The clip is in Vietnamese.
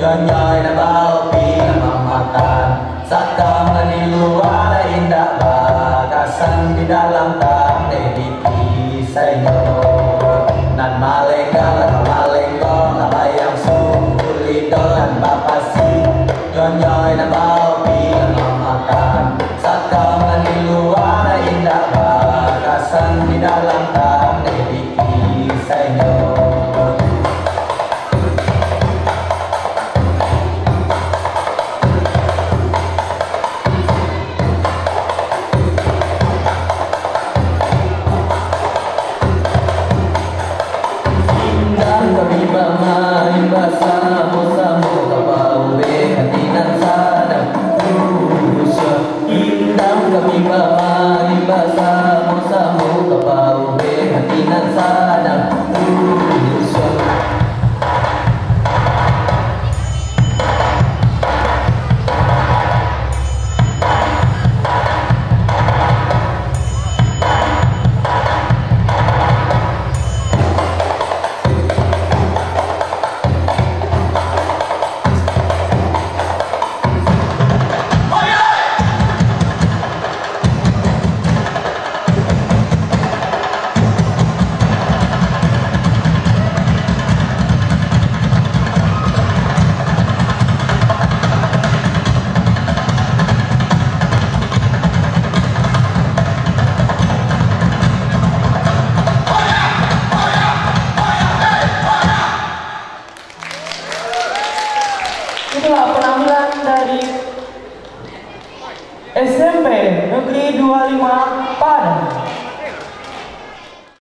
Nyoy Itulah penampilan dari SMP Negeri 25 Padang.